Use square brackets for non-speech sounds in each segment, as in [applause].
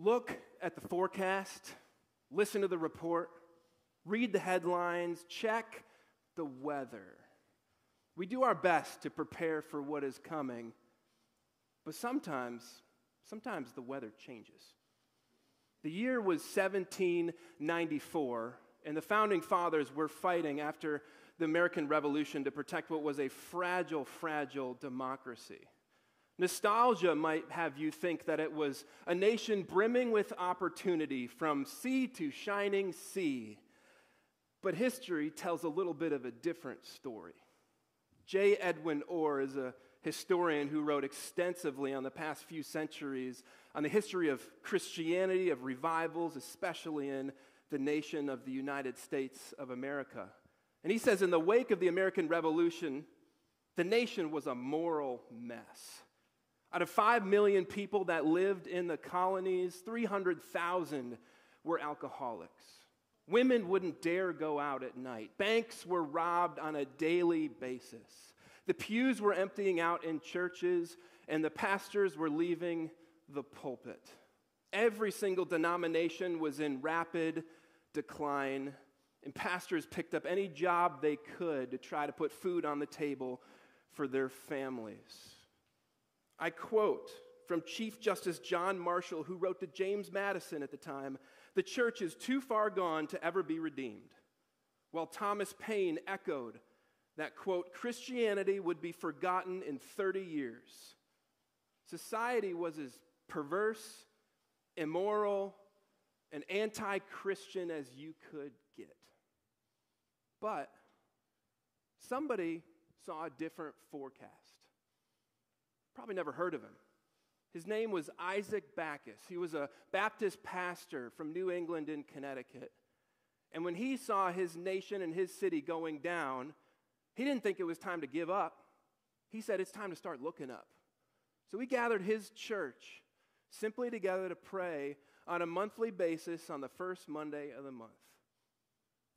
Look at the forecast, listen to the report, read the headlines, check the weather. We do our best to prepare for what is coming, but sometimes, sometimes the weather changes. The year was 1794, and the founding fathers were fighting after the American Revolution to protect what was a fragile, fragile democracy. Nostalgia might have you think that it was a nation brimming with opportunity from sea to shining sea. But history tells a little bit of a different story. J. Edwin Orr is a historian who wrote extensively on the past few centuries on the history of Christianity, of revivals, especially in the nation of the United States of America. And he says, in the wake of the American Revolution, the nation was a moral mess. Out of 5 million people that lived in the colonies, 300,000 were alcoholics. Women wouldn't dare go out at night. Banks were robbed on a daily basis. The pews were emptying out in churches, and the pastors were leaving the pulpit. Every single denomination was in rapid decline, and pastors picked up any job they could to try to put food on the table for their families. I quote from Chief Justice John Marshall, who wrote to James Madison at the time The church is too far gone to ever be redeemed. While Thomas Paine echoed that, quote, Christianity would be forgotten in 30 years. Society was as perverse, immoral, and anti Christian as you could get. But somebody saw a different forecast. Probably never heard of him. His name was Isaac Backus. He was a Baptist pastor from New England in Connecticut. And when he saw his nation and his city going down, he didn't think it was time to give up. He said it's time to start looking up. So he gathered his church simply together to pray on a monthly basis on the first Monday of the month.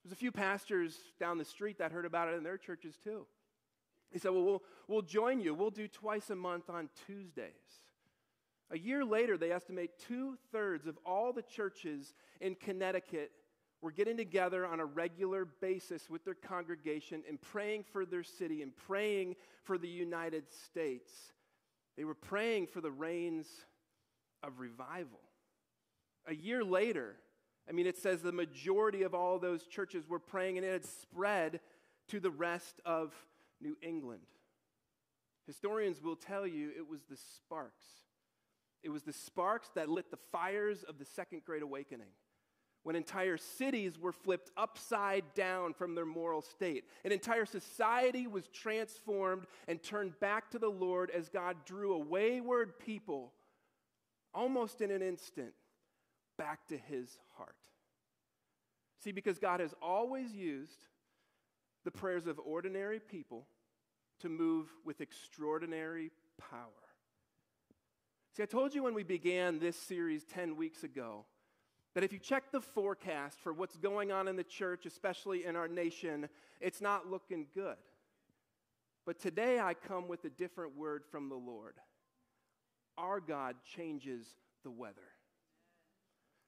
There's a few pastors down the street that heard about it in their churches too. He said, Well, we'll, we'll join you. We'll do twice a month on Tuesdays. A year later, they estimate two thirds of all the churches in Connecticut were getting together on a regular basis with their congregation and praying for their city and praying for the United States. They were praying for the rains of revival. A year later, I mean, it says the majority of all those churches were praying and it had spread to the rest of New England. Historians will tell you it was the sparks. It was the sparks that lit the fires of the Second Great Awakening when entire cities were flipped upside down from their moral state. An entire society was transformed and turned back to the Lord as God drew a wayward people almost in an instant back to his heart. See, because God has always used the prayers of ordinary people to move with extraordinary power. See, I told you when we began this series 10 weeks ago that if you check the forecast for what's going on in the church, especially in our nation, it's not looking good. But today I come with a different word from the Lord. Our God changes the weather.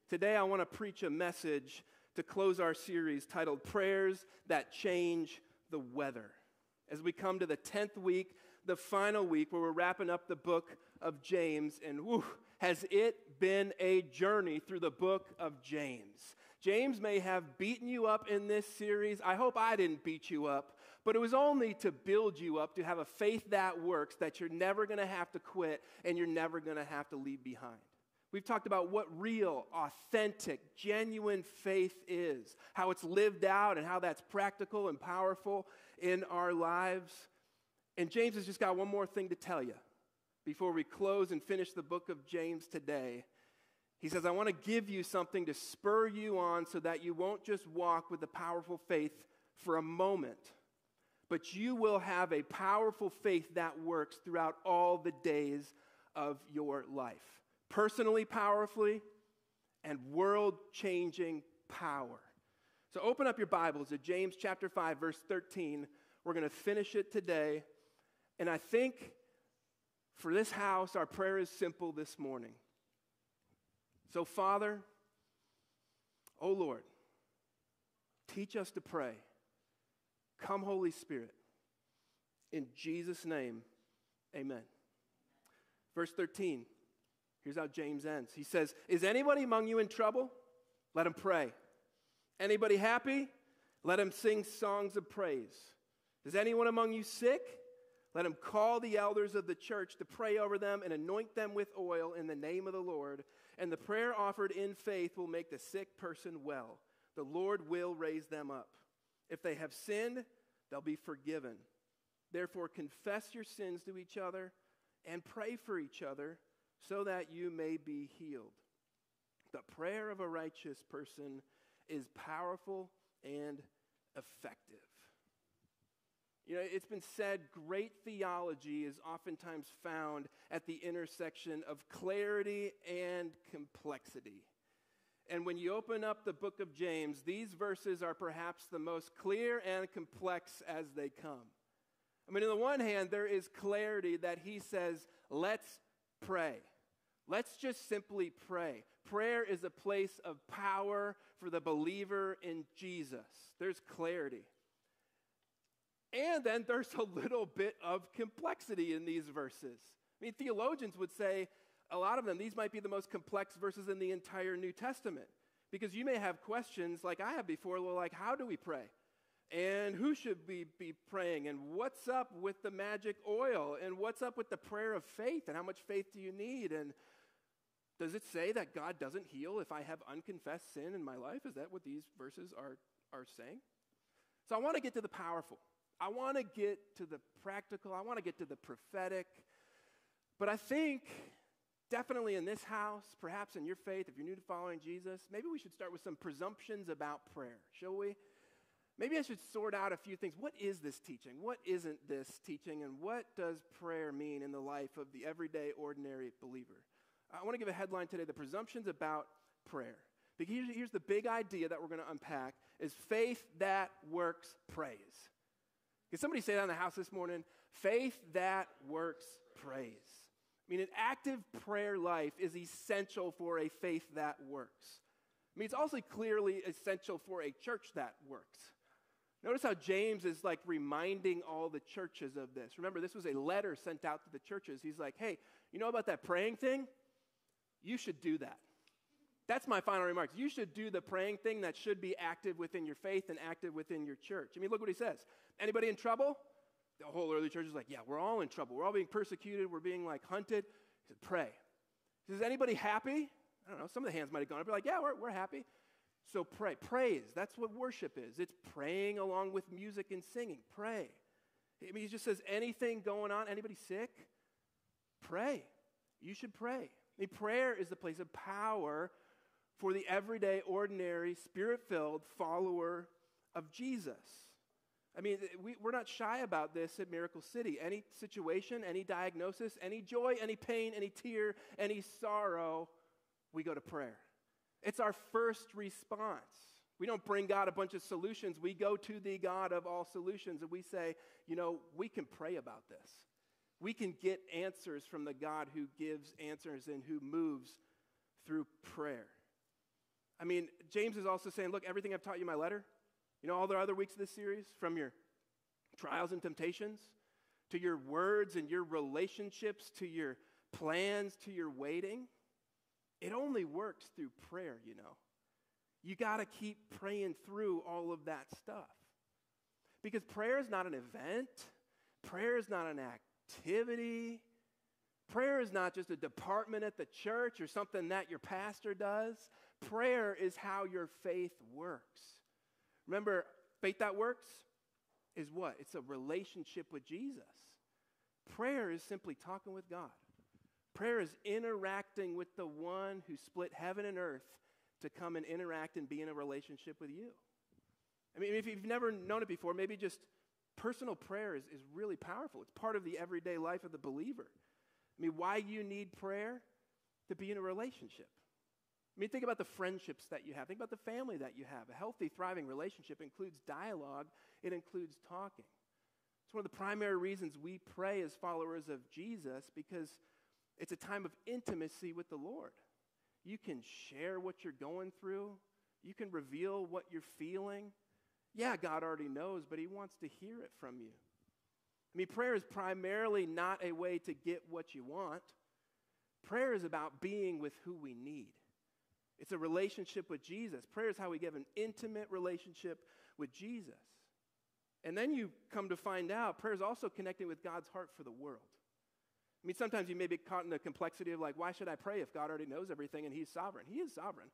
Today I want to preach a message to close our series titled Prayers That Change the Weather. As we come to the 10th week, the final week where we're wrapping up the book of James, and whew, has it been a journey through the book of James? James may have beaten you up in this series. I hope I didn't beat you up, but it was only to build you up, to have a faith that works, that you're never going to have to quit and you're never going to have to leave behind. We've talked about what real, authentic, genuine faith is, how it's lived out, and how that's practical and powerful in our lives. And James has just got one more thing to tell you before we close and finish the book of James today. He says, I want to give you something to spur you on so that you won't just walk with a powerful faith for a moment, but you will have a powerful faith that works throughout all the days of your life personally powerfully and world changing power. So open up your Bibles to James chapter 5, verse 13. We're going to finish it today. And I think for this house, our prayer is simple this morning. So, Father, oh Lord, teach us to pray. Come, Holy Spirit. In Jesus' name, amen. Verse 13, here's how James ends. He says, Is anybody among you in trouble? Let him pray. Anybody happy? Let him sing songs of praise. Is anyone among you sick? Let him call the elders of the church to pray over them and anoint them with oil in the name of the Lord. And the prayer offered in faith will make the sick person well. The Lord will raise them up. If they have sinned, they'll be forgiven. Therefore, confess your sins to each other and pray for each other so that you may be healed. The prayer of a righteous person is powerful and effective. You know, it's been said great theology is oftentimes found at the intersection of clarity and complexity. And when you open up the book of James, these verses are perhaps the most clear and complex as they come. I mean, on the one hand, there is clarity that he says, let's pray. Let's just simply pray. Prayer is a place of power for the believer in Jesus. There's clarity. And then there's a little bit of complexity in these verses. I mean, theologians would say a lot of them, these might be the most complex verses in the entire New Testament. Because you may have questions like I have before, like, how do we pray? And who should we be praying? And what's up with the magic oil? And what's up with the prayer of faith? And how much faith do you need? And does it say that God doesn't heal if I have unconfessed sin in my life? Is that what these verses are, are saying? So I want to get to the powerful. I want to get to the practical. I want to get to the prophetic. But I think definitely in this house, perhaps in your faith, if you're new to following Jesus, maybe we should start with some presumptions about prayer, shall we? Maybe I should sort out a few things. What is this teaching? What isn't this teaching? And what does prayer mean in the life of the everyday, ordinary believer? I want to give a headline today the presumptions about prayer. Because here's the big idea that we're going to unpack is faith that works prays. Can somebody say that in the house this morning? Faith that works prays. I mean, an active prayer life is essential for a faith that works. I mean, it's also clearly essential for a church that works. Notice how James is like reminding all the churches of this. Remember, this was a letter sent out to the churches. He's like, hey, you know about that praying thing? You should do that. That's my final remarks. You should do the praying thing that should be active within your faith and active within your church. I mean, look what he says. Anybody in trouble? The whole early church is like, yeah, we're all in trouble. We're all being persecuted. We're being like hunted. He said, pray. He says, anybody happy? I don't know. Some of the hands might have gone up. Be like, yeah, we're, we're happy. So pray. Praise. That's what worship is. It's praying along with music and singing. Pray. I mean, he just says anything going on. Anybody sick? Pray. You should pray. I mean, prayer is the place of power for the everyday, ordinary, spirit filled follower of Jesus. I mean, we, we're not shy about this at Miracle City. Any situation, any diagnosis, any joy, any pain, any tear, any sorrow, we go to prayer. It's our first response. We don't bring God a bunch of solutions. We go to the God of all solutions and we say, you know, we can pray about this. We can get answers from the God who gives answers and who moves through prayer. I mean, James is also saying, look, everything I've taught you in my letter, you know, all the other weeks of this series, from your trials and temptations to your words and your relationships to your plans to your waiting, it only works through prayer, you know. You got to keep praying through all of that stuff. Because prayer is not an event, prayer is not an activity. Prayer is not just a department at the church or something that your pastor does. Prayer is how your faith works. Remember, faith that works is what? It's a relationship with Jesus. Prayer is simply talking with God. Prayer is interacting with the one who split heaven and earth to come and interact and be in a relationship with you. I mean, if you've never known it before, maybe just personal prayer is, is really powerful. It's part of the everyday life of the believer. I mean, why you need prayer? To be in a relationship. I mean, think about the friendships that you have. Think about the family that you have. A healthy, thriving relationship includes dialogue, it includes talking. It's one of the primary reasons we pray as followers of Jesus because it's a time of intimacy with the Lord. You can share what you're going through. You can reveal what you're feeling. Yeah, God already knows, but He wants to hear it from you. I mean, prayer is primarily not a way to get what you want. Prayer is about being with who we need. It's a relationship with Jesus. Prayer is how we get an intimate relationship with Jesus. And then you come to find out prayer is also connecting with God's heart for the world. I mean, sometimes you may be caught in the complexity of like, why should I pray if God already knows everything and He's sovereign? He is sovereign.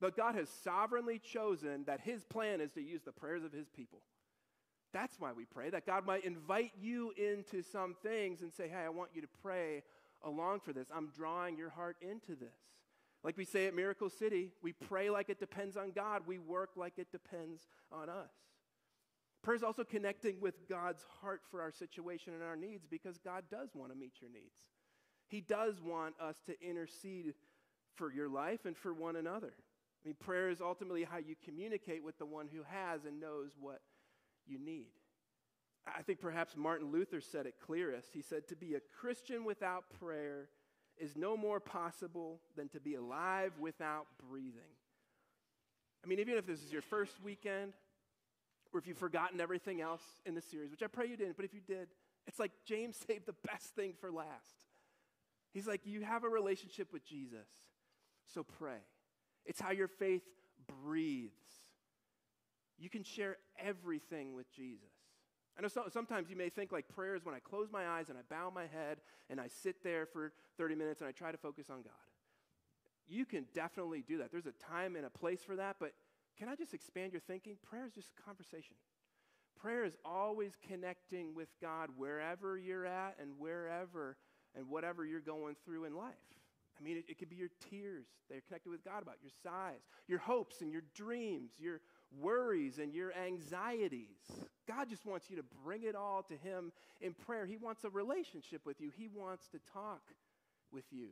But God has sovereignly chosen that His plan is to use the prayers of His people. That's why we pray, that God might invite you into some things and say, hey, I want you to pray along for this. I'm drawing your heart into this. Like we say at Miracle City, we pray like it depends on God, we work like it depends on us. Prayer is also connecting with God's heart for our situation and our needs because God does want to meet your needs. He does want us to intercede for your life and for one another. I mean, prayer is ultimately how you communicate with the one who has and knows what you need. I think perhaps Martin Luther said it clearest. He said, To be a Christian without prayer is no more possible than to be alive without breathing. I mean, even if this is your first weekend, or if you've forgotten everything else in the series, which I pray you didn't, but if you did, it's like James [laughs] saved the best thing for last. He's like, You have a relationship with Jesus, so pray. It's how your faith breathes. You can share everything with Jesus. I know so, sometimes you may think like prayer is when I close my eyes and I bow my head and I sit there for 30 minutes and I try to focus on God. You can definitely do that. There's a time and a place for that, but can I just expand your thinking? Prayer is just conversation. Prayer is always connecting with God wherever you're at and wherever and whatever you're going through in life. I mean, it, it could be your tears that you're connected with God about, your sighs, your hopes and your dreams, your worries and your anxieties. God just wants you to bring it all to Him in prayer. He wants a relationship with you, He wants to talk with you.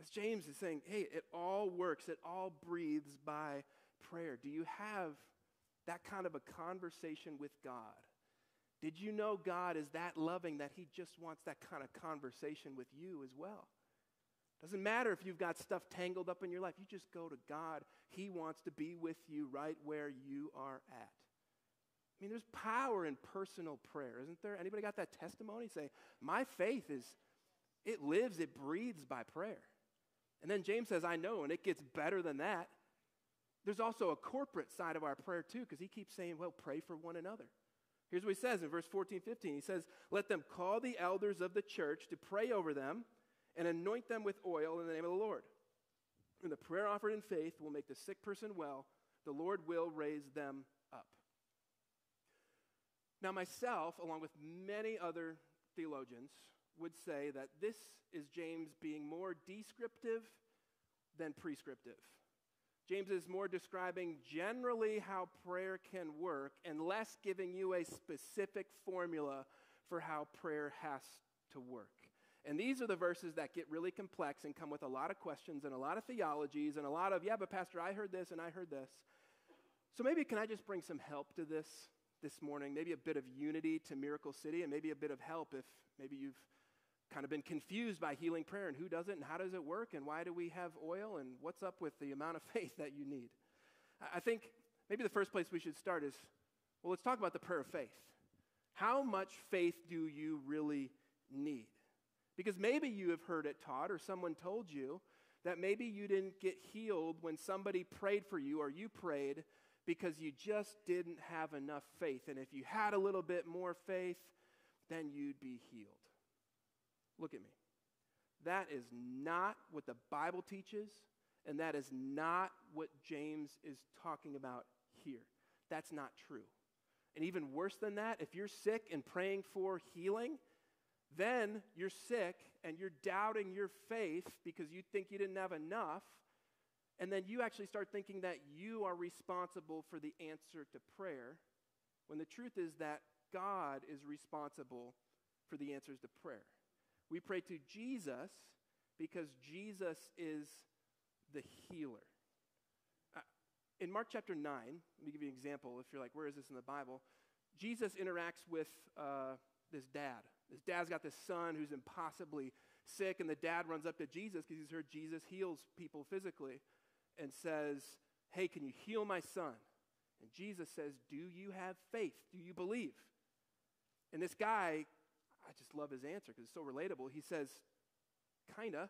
As James is saying, hey, it all works, it all breathes by prayer. Do you have that kind of a conversation with God? Did you know God is that loving that He just wants that kind of conversation with you as well? Doesn't matter if you've got stuff tangled up in your life. You just go to God. He wants to be with you right where you are at. I mean, there's power in personal prayer, isn't there? Anybody got that testimony? Say, my faith is, it lives, it breathes by prayer. And then James says, I know, and it gets better than that. There's also a corporate side of our prayer, too, because he keeps saying, well, pray for one another. Here's what he says in verse 14, 15. He says, Let them call the elders of the church to pray over them and anoint them with oil in the name of the Lord. And the prayer offered in faith will make the sick person well. The Lord will raise them up. Now, myself, along with many other theologians, would say that this is James being more descriptive than prescriptive. James is more describing generally how prayer can work and less giving you a specific formula for how prayer has to work. And these are the verses that get really complex and come with a lot of questions and a lot of theologies and a lot of, yeah, but Pastor, I heard this and I heard this. So maybe can I just bring some help to this this morning? Maybe a bit of unity to Miracle City and maybe a bit of help if maybe you've kind of been confused by healing prayer and who does it and how does it work and why do we have oil and what's up with the amount of [laughs] faith that you need. I think maybe the first place we should start is well, let's talk about the prayer of faith. How much faith do you really need? Because maybe you have heard it taught or someone told you that maybe you didn't get healed when somebody prayed for you or you prayed because you just didn't have enough faith. And if you had a little bit more faith, then you'd be healed. Look at me. That is not what the Bible teaches, and that is not what James is talking about here. That's not true. And even worse than that, if you're sick and praying for healing, then you're sick and you're doubting your faith because you think you didn't have enough. And then you actually start thinking that you are responsible for the answer to prayer, when the truth is that God is responsible for the answers to prayer. We pray to Jesus because Jesus is the healer. Uh, in Mark chapter 9, let me give you an example if you're like, where is this in the Bible? Jesus interacts with uh, this dad. This dad's got this son who's impossibly sick, and the dad runs up to Jesus because he's heard Jesus heals people physically and says, Hey, can you heal my son? And Jesus says, Do you have faith? Do you believe? And this guy, I just love his answer because it's so relatable. He says, Kinda.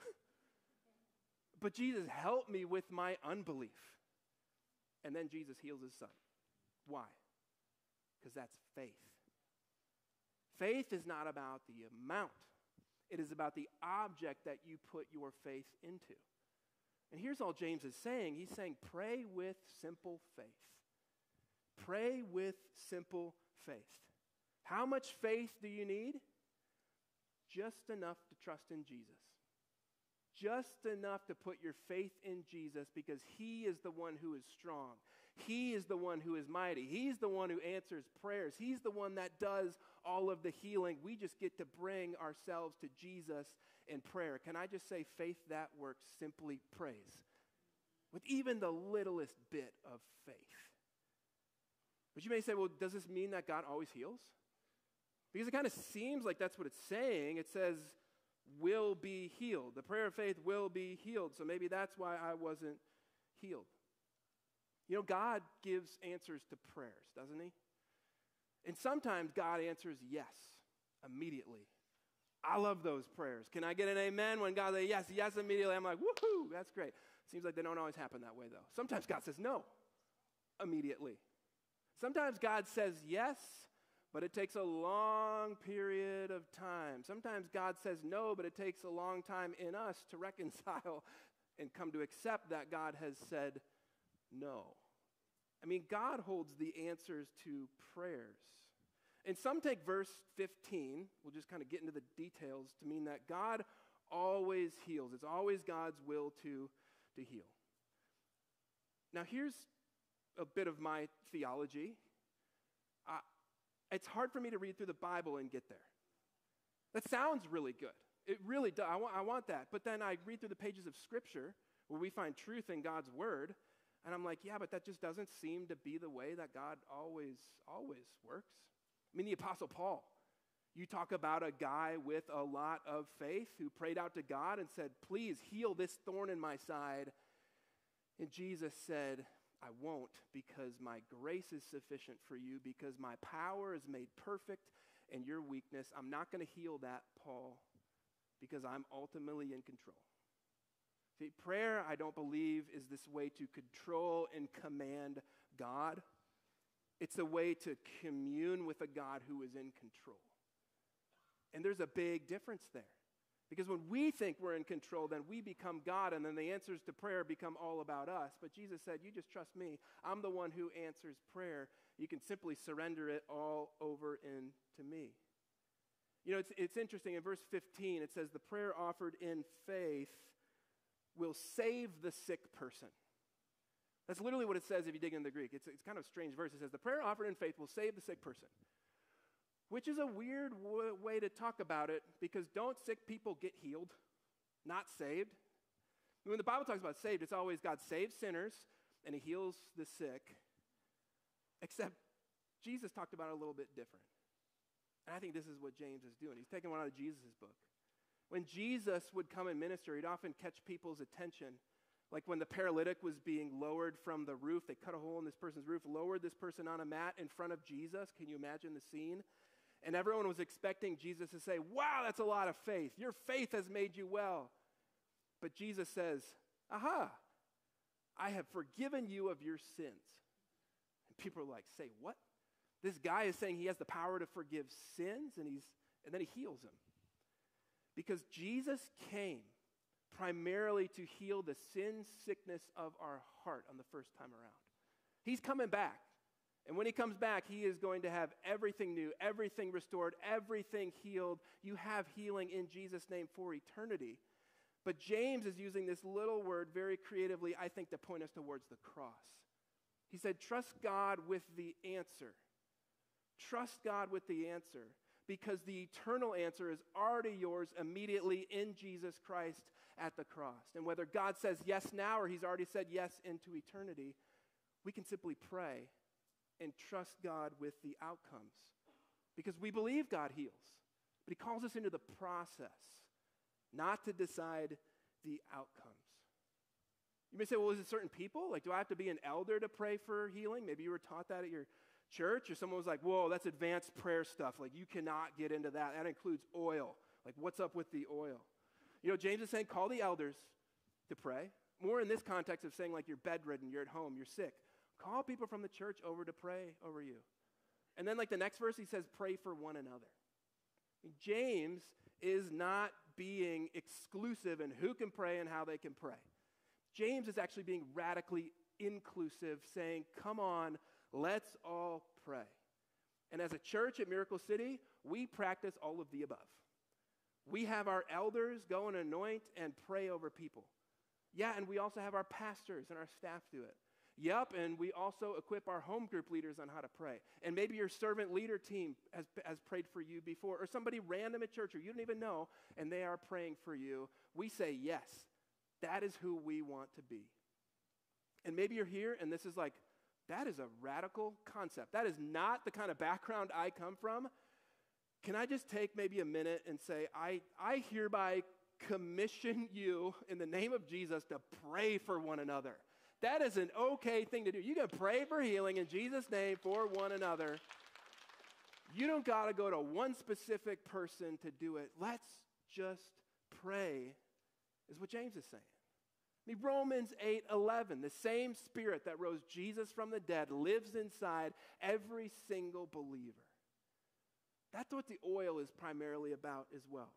[laughs] but Jesus, help me with my unbelief. And then Jesus heals his son. Why? Because that's faith. Faith is not about the amount, it is about the object that you put your faith into. And here's all James is saying He's saying, pray with simple faith. Pray with simple faith. How much faith do you need? Just enough to trust in Jesus. Just enough to put your faith in Jesus because He is the one who is strong. He is the one who is mighty. He's the one who answers prayers. He's the one that does all of the healing. We just get to bring ourselves to Jesus in prayer. Can I just say, faith that works simply prays with even the littlest bit of faith. But you may say, well, does this mean that God always heals? Because it kind of seems like that's what it's saying. It says, will be healed. The prayer of faith will be healed. So maybe that's why I wasn't healed. You know, God gives answers to prayers, doesn't He? And sometimes God answers yes immediately. I love those prayers. Can I get an amen when God says yes, yes immediately? I'm like, woohoo, that's great. Seems like they don't always happen that way, though. Sometimes God says no immediately. Sometimes God says yes, but it takes a long period of time. Sometimes God says no, but it takes a long time in us to [laughs] reconcile and come to accept that God has said no. I mean, God holds the answers to prayers. And some take verse 15, we'll just kind of get into the details, to mean that God always heals. It's always God's will to, to heal. Now, here's a bit of my theology. It's hard for me to read through the Bible and get there. That sounds really good. It really does. I want, I want that. But then I read through the pages of Scripture where we find truth in God's Word, and I'm like, yeah, but that just doesn't seem to be the way that God always, always works. I mean, the Apostle Paul, you talk about a guy with a lot of faith who prayed out to God and said, please heal this thorn in my side. And Jesus said, I won't because my grace is sufficient for you because my power is made perfect in your weakness. I'm not going to heal that, Paul, because I'm ultimately in control. See, prayer, I don't believe, is this way to control and command God. It's a way to commune with a God who is in control. And there's a big difference there. Because when we think we're in control, then we become God, and then the answers to prayer become all about us. But Jesus said, You just trust me. I'm the one who answers prayer. You can simply surrender it all over into me. You know, it's, it's interesting. In verse 15, it says, The prayer offered in faith will save the sick person. That's literally what it says if you dig into the Greek. It's, it's kind of a strange verse. It says, The prayer offered in faith will save the sick person, which is a weird w- way to talk about it because don't sick people get healed, not saved? When the Bible talks about saved, it's always God saves sinners and he heals the sick, except Jesus talked about it a little bit different. And I think this is what James is doing. He's taking one out of Jesus' book. When Jesus would come and minister, he'd often catch people's attention. Like when the paralytic was being lowered from the roof, they cut a hole in this person's roof, lowered this person on a mat in front of Jesus. Can you imagine the scene? And everyone was expecting Jesus to say, Wow, that's a lot of faith. Your faith has made you well. But Jesus says, Aha, I have forgiven you of your sins. And people are like, Say what? This guy is saying he has the power to forgive sins, and, he's, and then he heals him. Because Jesus came primarily to heal the sin sickness of our heart on the first time around. He's coming back. And when he comes back, he is going to have everything new, everything restored, everything healed. You have healing in Jesus' name for eternity. But James is using this little word very creatively, I think, to point us towards the cross. He said, Trust God with the answer. Trust God with the answer because the eternal answer is already yours immediately in Jesus Christ at the cross. And whether God says yes now or he's already said yes into eternity, we can simply pray and trust God with the outcomes because we believe God heals. But he calls us into the process not to decide the outcomes. You may say, well, is it certain people? Like, do I have to be an elder to pray for healing? Maybe you were taught that at your church, or someone was like, whoa, that's advanced prayer stuff. Like, you cannot get into that. That includes oil. Like, what's up with the oil? You know, James is saying, call the elders to pray. More in this context of saying, like, you're bedridden, you're at home, you're sick. Call people from the church over to pray over you. And then, like, the next verse, he says, pray for one another. James is not being exclusive in who can pray and how they can pray. James is actually being radically inclusive, saying, Come on, let's all pray. And as a church at Miracle City, we practice all of the above. We have our elders go and anoint and pray over people. Yeah, and we also have our pastors and our staff do it. Yep, and we also equip our home group leaders on how to pray. And maybe your servant leader team has, has prayed for you before, or somebody random at church or you don't even know, and they are praying for you. We say, yes, that is who we want to be. And maybe you're here and this is like, that is a radical concept. That is not the kind of background I come from. Can I just take maybe a minute and say, I, I hereby commission you in the name of Jesus to pray for one another. That is an okay thing to do. You can pray for healing in Jesus' name for one another. You don't got to go to one specific person to do it. Let's just pray, is what James is saying. I mean, Romans 8 11, the same spirit that rose Jesus from the dead lives inside every single believer. That's what the oil is primarily about as well.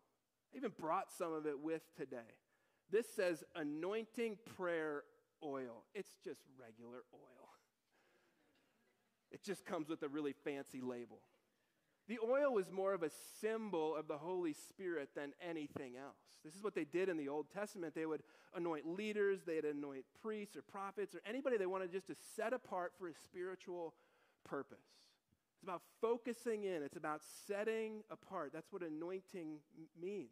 I even brought some of it with today. This says anointing prayer oil. It's just regular oil. It just comes with a really fancy label. The oil was more of a symbol of the Holy Spirit than anything else. This is what they did in the Old Testament. They would anoint leaders, they'd anoint priests or prophets or anybody they wanted just to set apart for a spiritual purpose. It's about focusing in, it's about setting apart. That's what anointing means.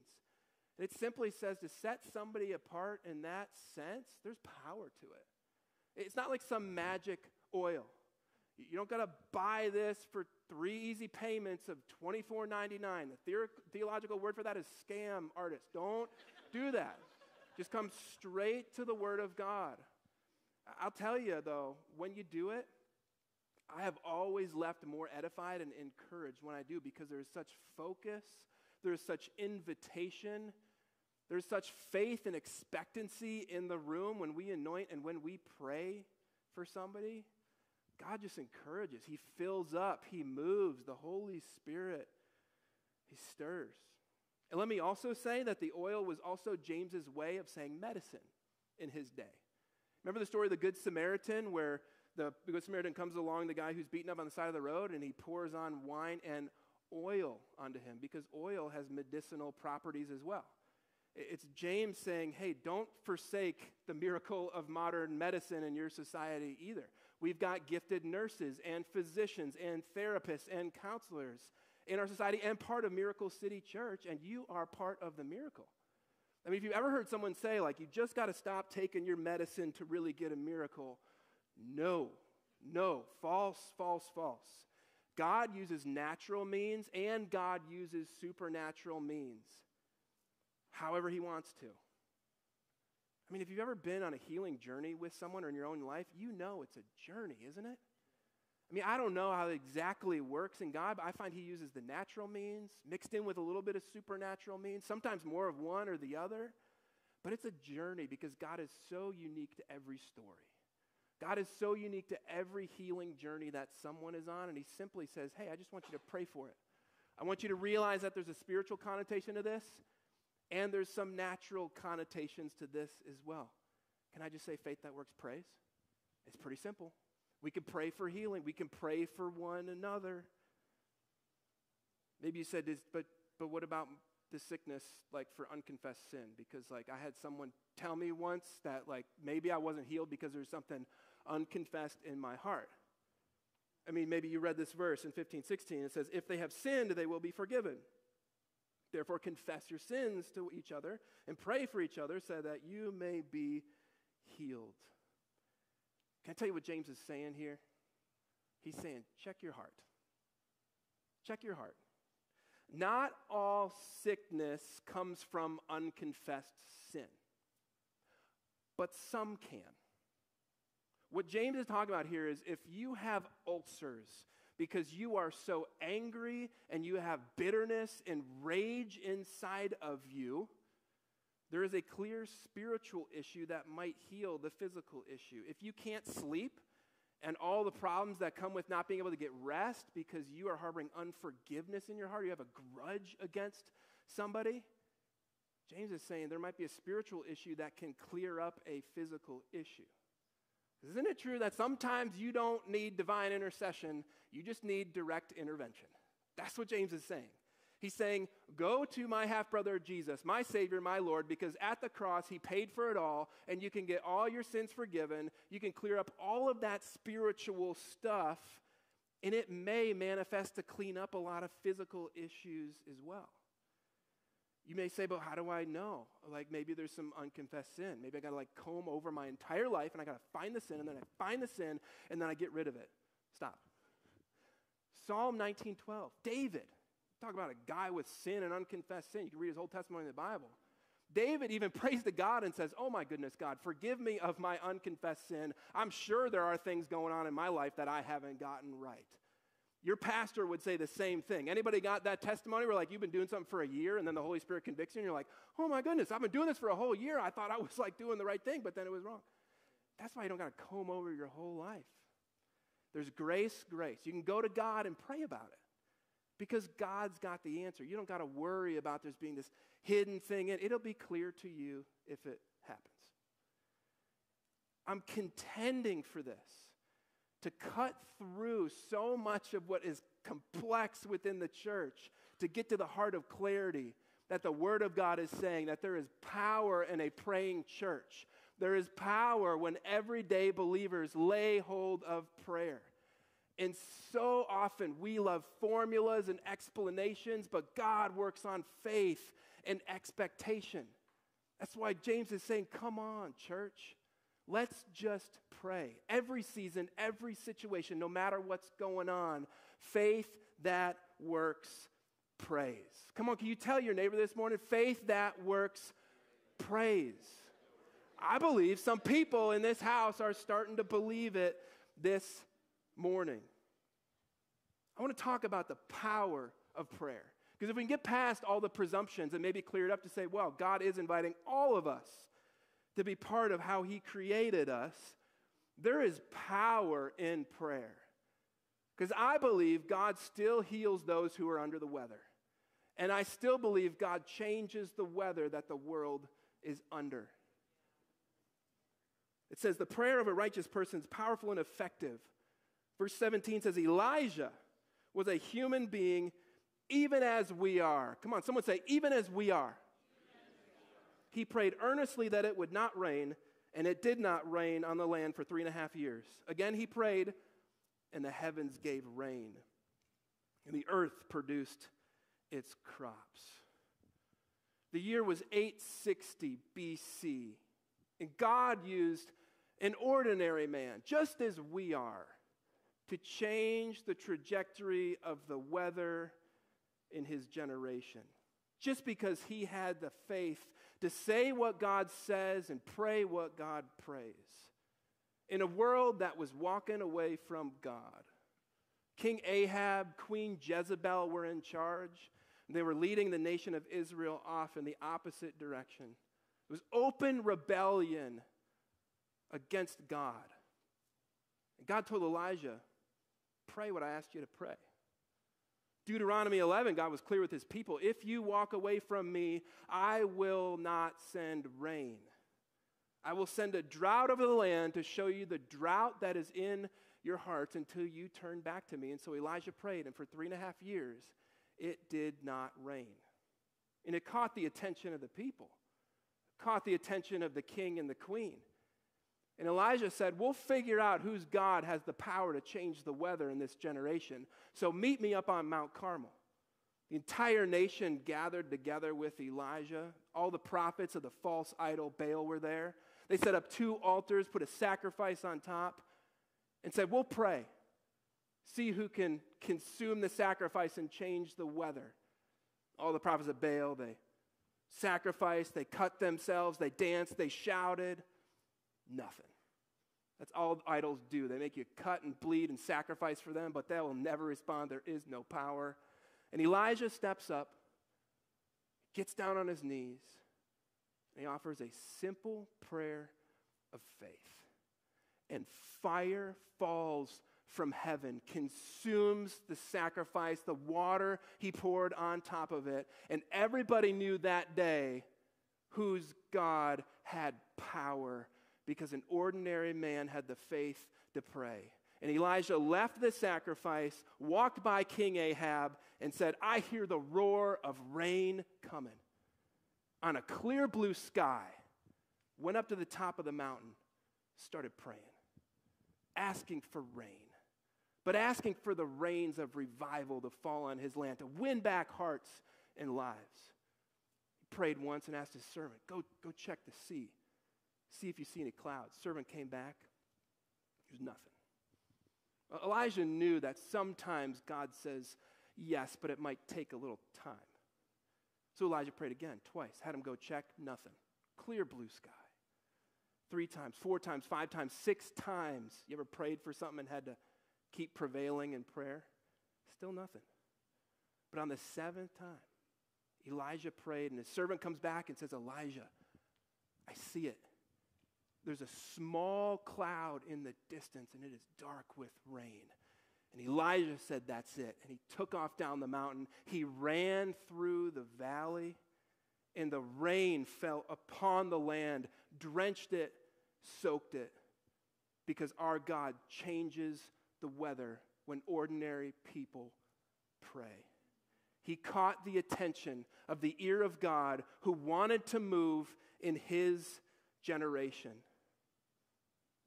It simply says to set somebody apart in that sense, there's power to it. It's not like some magic oil. You don't got to buy this for three easy payments of $24.99. The theological word for that is scam artist. Don't do that. Just come straight to the Word of God. I'll tell you, though, when you do it, I have always left more edified and encouraged when I do because there's such focus, there's such invitation, there's such faith and expectancy in the room when we anoint and when we pray for somebody. God just encourages. He fills up, He moves. The Holy Spirit, He stirs. And let me also say that the oil was also James's way of saying medicine in his day. Remember the story of the Good Samaritan where the Good Samaritan comes along, the guy who's beaten up on the side of the road, and he pours on wine and oil onto him because oil has medicinal properties as well. It's James saying, hey, don't forsake the miracle of modern medicine in your society either. We've got gifted nurses and physicians and therapists and counselors in our society and part of Miracle City Church, and you are part of the miracle. I mean, if you've ever heard someone say, like, you just got to stop taking your medicine to really get a miracle, no, no, false, false, false. God uses natural means and God uses supernatural means however He wants to. I mean, if you've ever been on a healing journey with someone or in your own life, you know it's a journey, isn't it? I mean, I don't know how it exactly works in God, but I find He uses the natural means mixed in with a little bit of supernatural means, sometimes more of one or the other. But it's a journey because God is so unique to every story. God is so unique to every healing journey that someone is on, and He simply says, Hey, I just want you to pray for it. I want you to realize that there's a spiritual connotation to this, and there's some natural connotations to this as well. Can I just say, faith that works prays? It's pretty simple. We can pray for healing, we can pray for one another. Maybe you said this, but, but what about the sickness, like for unconfessed sin? Because, like, I had someone tell me once that, like, maybe I wasn't healed because there's something unconfessed in my heart. I mean, maybe you read this verse in 15, 16. It says, If they have sinned, they will be forgiven. Therefore, confess your sins to each other and pray for each other so that you may be healed. Can I tell you what James is saying here? He's saying, check your heart. Check your heart. not all sickness comes from unconfessed sin, but some can. What James is talking about here is if you have ulcers because you are so angry and you have bitterness and rage inside of you, there is a clear spiritual issue that might heal the physical issue. If you can't sleep and all the problems that come with not being able to get rest because you are harboring unforgiveness in your heart, you have a grudge against somebody, James is saying there might be a spiritual issue that can clear up a physical issue. Isn't it true that sometimes you don't need divine intercession, you just need direct intervention? That's what James is saying. He's saying, Go to my half brother Jesus, my Savior, my Lord, because at the cross he paid for it all, and you can get all your sins forgiven. You can clear up all of that spiritual stuff, and it may manifest to clean up a lot of physical issues as well. You may say, but how do I know? Like maybe there's some unconfessed sin. Maybe I got to like comb over my entire life and I got to find the sin and then I find the sin and then I get rid of it. Stop. Psalm 19:12. David. Talk about a guy with sin and unconfessed sin. You can read his whole testimony in the Bible. David even [laughs] prays to God and says, Oh my goodness, God, forgive me of my unconfessed sin. I'm sure there are things going on in my life that I haven't gotten right. Your pastor would say the same thing. Anybody got that testimony where like you've been doing something for a year and then the Holy Spirit convicts you and you're like, oh my goodness, I've been doing this for a whole year. I thought I was like doing the right thing, but then it was wrong. That's why you don't got to comb over your whole life. There's grace, grace. You can go to God and pray about it because God's got the answer. You don't got to worry about there's being this hidden thing, and it'll be clear to you if it happens. I'm contending for this to cut through so much of what is complex within the church to get to the heart of clarity that the Word of God is saying that there is power in a praying church. There is power when everyday believers lay hold of prayer. And so often we love formulas and explanations, but God works on faith and expectation. That's why James is saying, Come on, church. Let's just pray. Every season, every situation, no matter what's going on, faith that works prays. Come on, can you tell your neighbor this morning? Faith that works prays. I believe some people in this house are starting to believe it this morning. I want to talk about the power of prayer. Because if we can get past all the presumptions and maybe clear it up to say, well, God is inviting all of us to be part of how He created us, there is power in prayer. Because I believe God still heals those who are under the weather. And I still believe God changes the weather that the world is under. It says, the prayer of a righteous person is powerful and effective. Verse 17 says, Elijah was a human being, even as we are. Come on, someone say, even as we are. He prayed earnestly that it would not rain, and it did not rain on the land for three and a half years. Again, he prayed, and the heavens gave rain, and the earth produced its crops. The year was 860 BC, and God used an ordinary man, just as we are, to change the trajectory of the weather in his generation. Just because he had the faith to say what God says and pray what God prays. In a world that was walking away from God, King Ahab, Queen Jezebel were in charge. They were leading the nation of Israel off in the opposite direction. It was open rebellion against God. And God told Elijah, Pray what I asked you to pray. Deuteronomy 11, God was clear with his people if you walk away from me, I will not send rain. I will send a drought over the land to show you the drought that is in your hearts until you turn back to me. And so Elijah prayed, and for three and a half years, it did not rain. And it caught the attention of the people, caught the attention of the king and the queen. And Elijah said, We'll figure out whose God has the power to change the weather in this generation. So meet me up on Mount Carmel. The entire nation gathered together with Elijah. All the prophets of the false idol Baal were there. They set up two altars, put a sacrifice on top, and said, We'll pray. See who can consume the sacrifice and change the weather. All the prophets of Baal, they sacrificed, they cut themselves, they danced, they shouted. Nothing. That's all idols do. They make you cut and bleed and sacrifice for them, but they will never respond. There is no power. And Elijah steps up, gets down on his knees, and he offers a simple prayer of faith. And fire falls from heaven, consumes the sacrifice, the water he poured on top of it. And everybody knew that day whose God had power because an ordinary man had the faith to pray. And Elijah left the sacrifice, walked by King Ahab, and said, I hear the roar of rain coming. On a clear blue sky, went up to the top of the mountain, started praying, asking for rain, but asking for the rains of revival to fall on his land, to win back hearts and lives. He prayed once and asked his servant, Go, go check the sea. See if you see any clouds. Servant came back. There's nothing. Elijah knew that sometimes God says yes, but it might take a little time. So Elijah prayed again, twice, had him go check, nothing. Clear blue sky. Three times, four times, five times, six times. You ever prayed for something and had to keep prevailing in prayer? Still nothing. But on the seventh time, Elijah prayed, and his servant comes back and says, Elijah, I see it. There's a small cloud in the distance, and it is dark with rain. And Elijah said, That's it. And he took off down the mountain. He ran through the valley, and the rain fell upon the land, drenched it, soaked it, because our God changes the weather when ordinary people pray. He caught the attention of the ear of God who wanted to move in his generation.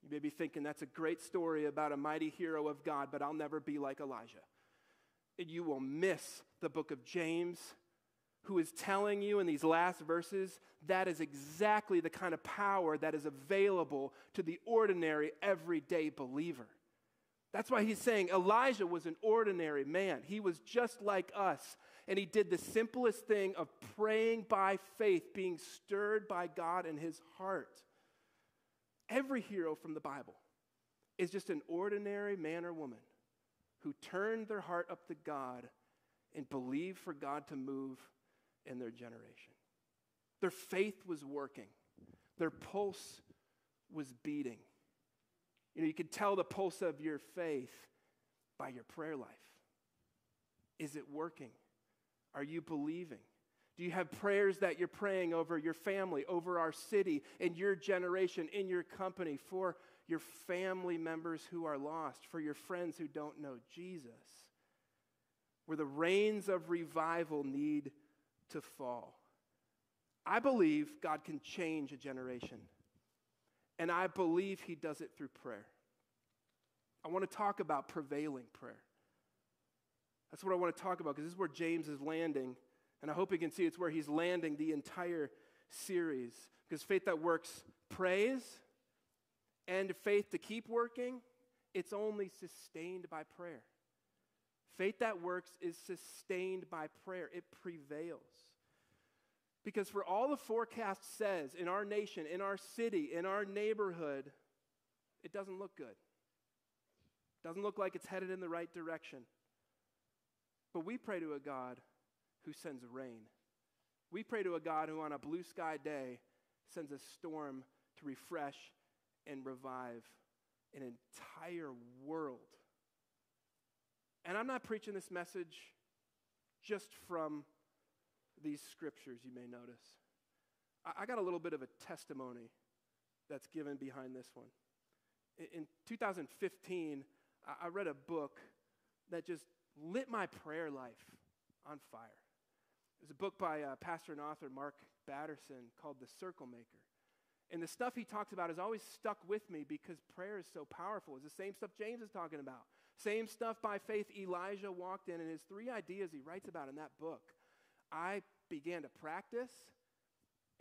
You may be thinking that's a great story about a mighty hero of God, but I'll never be like Elijah. And you will miss the book of James, who is telling you in these last verses that is exactly the kind of power that is available to the ordinary, everyday believer. That's why he's saying Elijah was an ordinary man. He was just like us. And he did the simplest thing of praying by faith, being stirred by God in his heart. Every hero from the Bible is just an ordinary man or woman who turned their heart up to God and believed for God to move in their generation. Their faith was working, their pulse was beating. You know, you could tell the pulse of your faith by your prayer life. Is it working? Are you believing? Do you have prayers that you're praying over your family, over our city, in your generation, in your company, for your family members who are lost, for your friends who don't know Jesus? Where the rains of revival need to fall. I believe God can change a generation, and I believe He does it through prayer. I want to talk about prevailing prayer. That's what I want to talk about because this is where James is landing and I hope you can see it's where he's landing the entire series. Because faith that works prays, and faith to keep working, it's only sustained by prayer. Faith that works is sustained by prayer, it prevails. Because for all the forecast says in our nation, in our city, in our neighborhood, it doesn't look good. Doesn't look like it's headed in the right direction. But we pray to a God who sends rain. We pray to a God who, on a blue sky day, sends a storm to refresh and revive an entire world. And I'm not preaching this message just from these scriptures, you may notice. I, got a little bit of a testimony that's given behind this one. In, 2015, I read a book that just lit my prayer life on fire. There's a book by uh, pastor and author Mark Batterson called The Circle Maker. And the stuff he talks about has always stuck with me because prayer is so powerful. It's the same stuff James is talking about. Same stuff by faith Elijah walked in, and his three ideas he writes about in that book. I began to practice,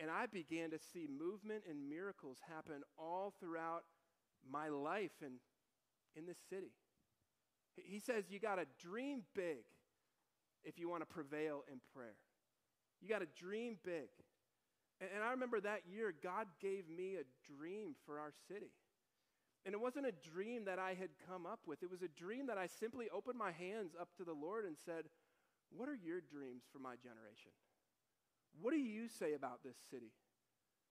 and I began to see movement and miracles happen all throughout my life and in this city. He says you got to dream big if you want to prevail in prayer. You got to dream big. And, and I remember that year, God gave me a dream for our city. And it wasn't a dream that I had come up with, it was a dream that I simply opened my hands up to the Lord and said, What are your dreams for my generation? What do you say about this city?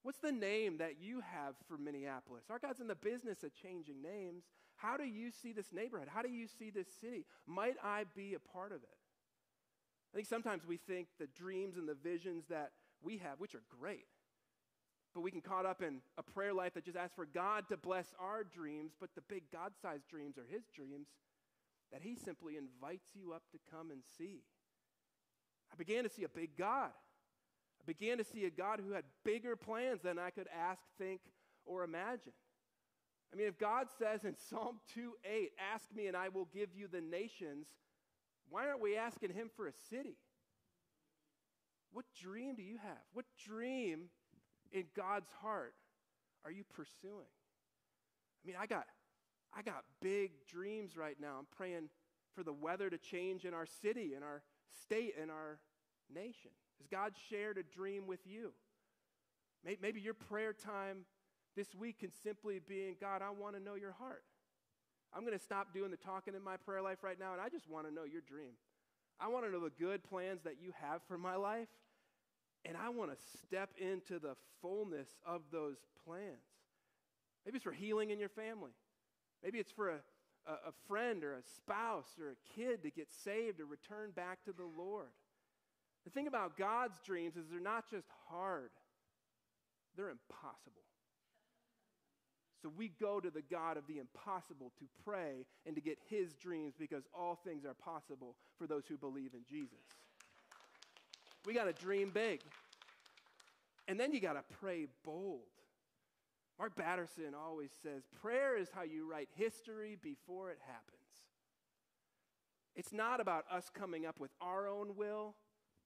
What's the name that you have for Minneapolis? Our God's in the business of changing names. How do you see this neighborhood? How do you see this city? Might I be a part of it? I think sometimes we think the dreams and the visions that we have, which are great, but we can caught up in a prayer life that just asks for God to bless our dreams, but the big God sized dreams are His dreams that He simply invites you up to come and see. I began to see a big God. I began to see a God who had bigger plans than I could ask, think, or imagine. I mean, if God says in Psalm 2 8, ask me and I will give you the nations, why aren't we asking Him for a city? What dream do you have? What dream in God's heart are you pursuing? I mean, I got I got big dreams right now. I'm praying for the weather to change in our city, in our state, in our nation. Has God shared a dream with you? Maybe your prayer time this week can simply be in God, I want to know your heart. I'm going to stop doing the talking in my prayer life right now, and I just want to know your dream. I want to know the good plans that you have for my life, and I want to step into the fullness of those plans. Maybe it's for healing in your family. Maybe it's for a, a, a friend or a spouse or a kid to get saved or return back to the Lord. The thing about God's dreams is they're not just hard, they're impossible. So we go to the God of the impossible to pray and to get his dreams because all things are possible for those who believe in Jesus. We got to dream big. And then you got to pray bold. Mark Batterson always says prayer is how you write history before it happens. It's not about us coming up with our own will,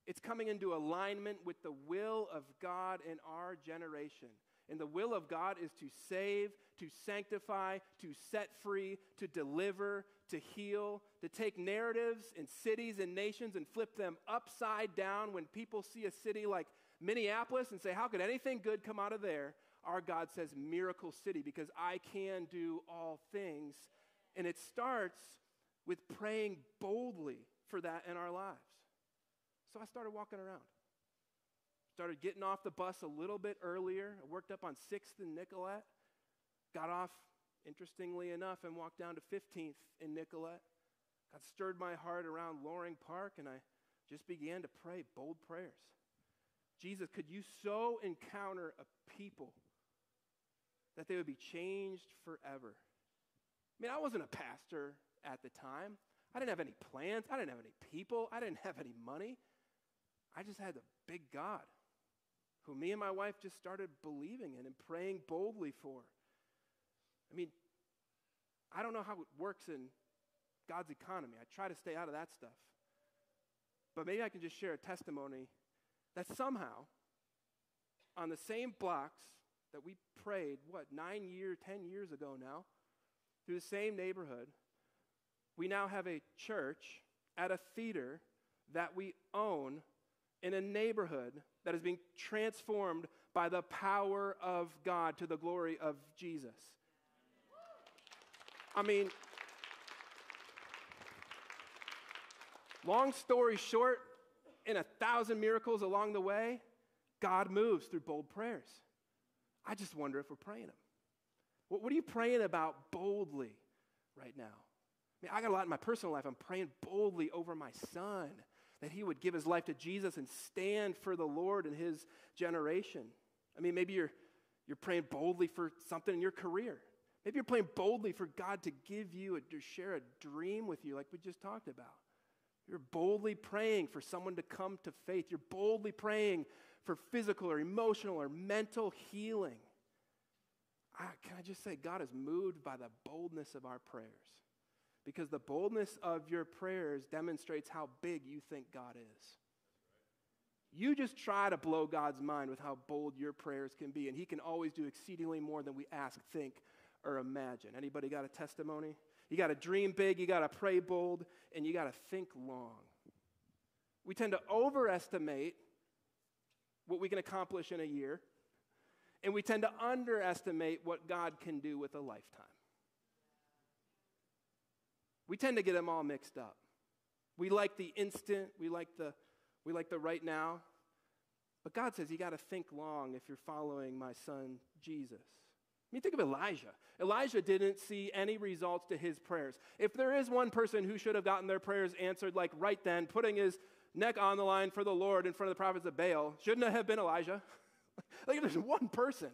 it's coming into alignment with the will of God in our generation. And the will of God is to save, to sanctify, to set free, to deliver, to heal, to take narratives in cities and nations and flip them upside down when people see a city like Minneapolis and say, How could anything good come out of there? Our God says, Miracle City, because I can do all things. And it starts with praying boldly for that in our lives. So I started walking around. Started getting off the bus a little bit earlier. I worked up on 6th and Nicollet. Got off, interestingly enough, and walked down to 15th in Nicollet. God stirred my heart around Loring Park, and I just began to pray bold prayers. Jesus, could you so encounter a people that they would be changed forever? I mean, I wasn't a pastor at the time. I didn't have any plans. I didn't have any people. I didn't have any money. I just had the big God who me and my wife just started believing in and praying boldly for. I mean, I don't know how it works in God's economy. I try to stay out of that stuff. But maybe I can just share a testimony that somehow, on the same blocks that we prayed, what, nine years, ten years ago now, through the same neighborhood, we now have a church at a theater that we own in a neighborhood that is being transformed by the power of God to the glory of Jesus. I mean, long story short, in a thousand miracles along the way, God moves through bold prayers. I just wonder if we're praying them. What, are you praying about boldly right now? I mean, I got a lot in my personal life. I'm praying boldly over my son that he would give his life to Jesus and stand for the Lord in his generation. I mean, maybe you're, you're praying boldly for something in your career. Maybe you're praying boldly for God to give you, a, to share a dream with you, like we just talked about. You're boldly praying for someone to come to faith. You're boldly praying for physical or emotional or mental healing. I, can I just say, God is moved by the boldness of our prayers because the boldness of your prayers demonstrates how big you think God is. You just try to blow God's mind with how bold your prayers can be, and He can always do exceedingly more than we ask, think, or imagine. Anybody got a testimony? You got to dream big, you got to pray bold, and you got to think long. We tend to overestimate what we can accomplish in a year, and we tend to underestimate what God can do with a lifetime. We tend to get them all mixed up. We like the instant, we like the, we like the right now. But God says you got to think long if you're following my son Jesus. I mean, think of Elijah. Elijah didn't see any results to his prayers. If there is one person who should have gotten their prayers answered, like right then, putting his neck on the line for the Lord in front of the prophets of Baal, shouldn't it have been Elijah? [laughs] like, if there's one person.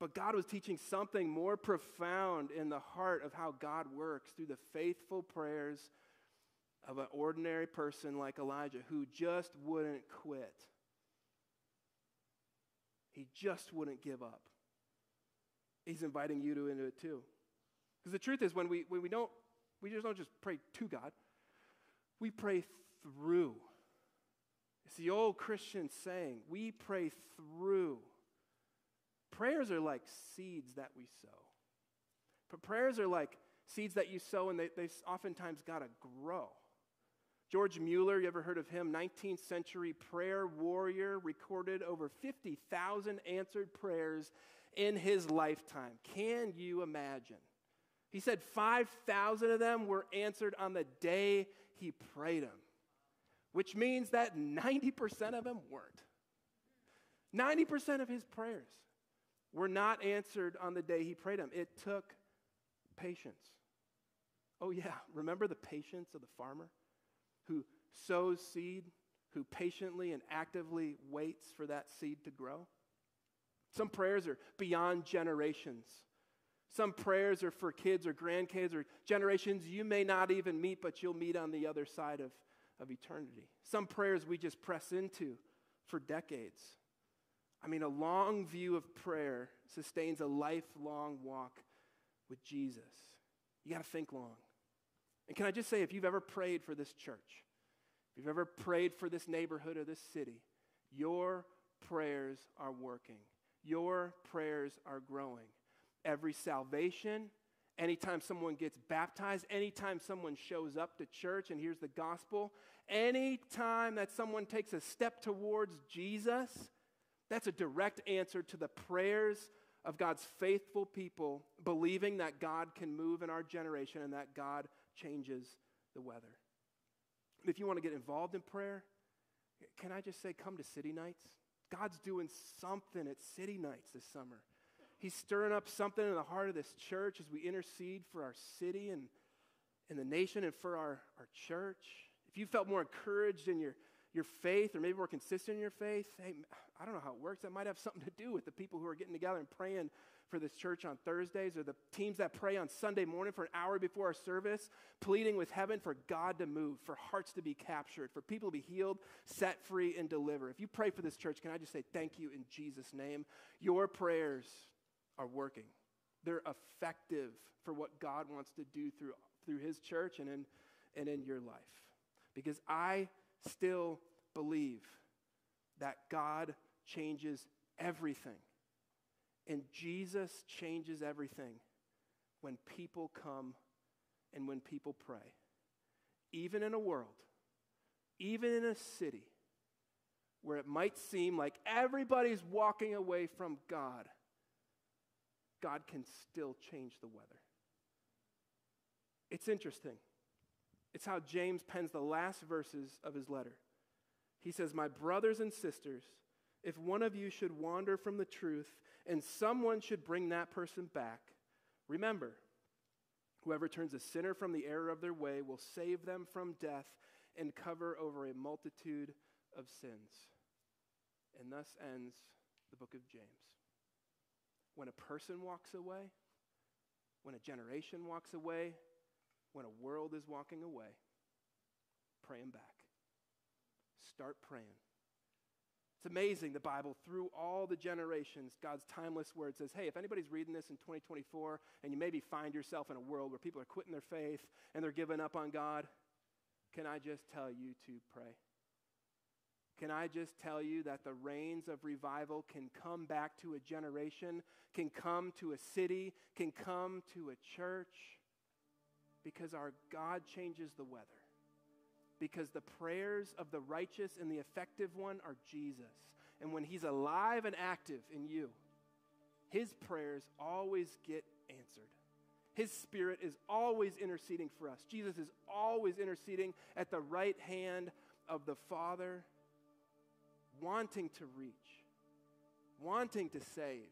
But God was teaching something more profound in the heart of how God works through the faithful prayers of an ordinary person like Elijah who just wouldn't quit. He just wouldn't give up. He's inviting you to into it too. Because the truth is, when we, when we don't, we just don't just pray to God, we pray through. It's the old Christian saying, we pray through. Prayers are like seeds that we sow. But prayers are like seeds that you sow, and they, they oftentimes got to grow. George Mueller, you ever heard of him? 19th century prayer warrior, recorded over 50,000 answered prayers in his lifetime. Can you imagine? He said 5,000 of them were answered on the day he prayed them, which means that 90% of them weren't. 90% of his prayers were not answered on the day he prayed them. It took patience. Oh, yeah, [laughs] remember the patience of the farmer? who sows seed, who patiently and actively waits for that seed to grow. Some prayers are beyond generations. Some prayers are for kids or grandkids or generations you may not even meet, but you'll meet on the other side of, of eternity. Some prayers we just press into for decades. I mean, a long view of prayer sustains a lifelong walk with Jesus. You got to think long. And can I just say, if you've ever prayed for this church, if you've ever prayed for this neighborhood or this city, your prayers are working. Your prayers are growing. Every salvation, anytime someone gets baptized, anytime someone shows up to church and hears the gospel, anytime that someone takes a step towards Jesus, that's a direct answer to the prayers of God's faithful people, believing that God can move in our generation and that God changes the weather. If you want to get involved in prayer, can I just say, come to city nights? God's doing something at city nights this summer. He's stirring up something in the heart of this church as we intercede for our city and, and the nation and for our, our church. If you felt more encouraged in your, your faith or maybe more consistent in your faith, hey, I don't know how it works. That might have something to do with the people who are getting together and praying for this church on Thursdays or the teams that pray on Sunday morning for an hour before our service, pleading with heaven for God to move, for hearts to be captured, for people to be healed, set free, and delivered. If you pray for this church, can I just say thank you in Jesus' name? Your prayers are working, they're effective for what God wants to do through, through His church and in, and in your life. Because I still believe that God changes everything and Jesus changes everything when people come and when people pray. Even in a world, even in a city where it might seem like everybody's walking away from God, God can still change the weather. It's interesting. It's how James pens the last verses of his letter. He says, My brothers and sisters, if one of you should wander from the truth and someone should bring that person back, remember, whoever turns a sinner from the error of their way will save them from death and cover over a multitude of sins. And thus ends the book of James. When a person walks away, when a generation walks away, when a world is walking away, pray him back. Start praying. It's amazing, the Bible, through all the generations, God's timeless word says, hey, if anybody's reading this in 2024 and you maybe find yourself in a world where people are quitting their faith and they're giving up on God, can I just tell you to pray? Can I just tell you that the rains of revival can come back to a generation, can come to a city, can come to a church because our God changes the weather because the prayers of the righteous and the effective one are Jesus. And when He's alive and active in you, His prayers always get answered. His Spirit is always interceding for us. Jesus is always interceding at the right hand of the Father, wanting to reach, wanting to save,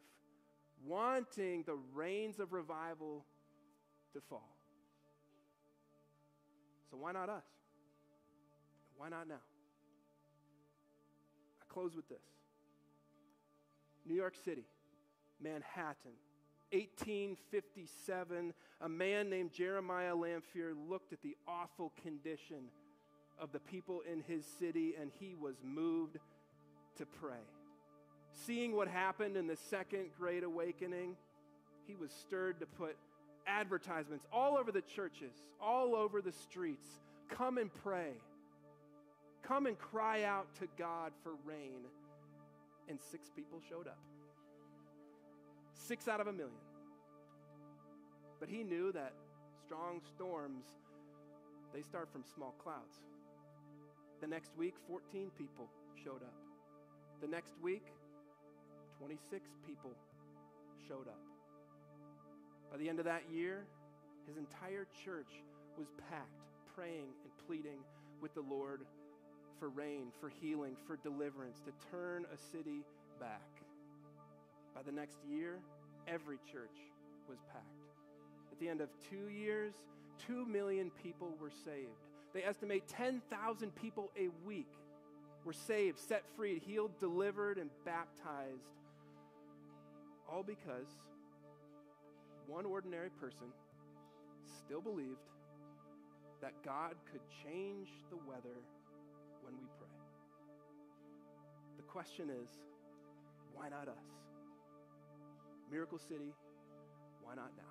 wanting the rains of revival to fall. So why not us? Why not now? I close with this New York City, Manhattan, 1857, a man named Jeremiah Lanphier looked at the awful condition of the people in his city and he was moved to pray. Seeing what happened in the Second Great Awakening, he was stirred to put advertisements all over the churches, all over the streets. Come and pray. Come and cry out to God for rain. And six people showed up. Six out of a million. But he knew that strong storms, they start from small clouds. The next week, 14 people showed up. The next week, 26 people showed up. By the end of that year, his entire church was packed, praying and pleading with the Lord for rain, for healing, for deliverance, to turn a city back. By the next year, every church was packed. At the end of two years, two million people were saved. They estimate 10,000 people a week were saved, set free, healed, delivered, and baptized. All because one ordinary person still believed that God could change the weather when we pray. The question is why not us? Miracle City, why not now?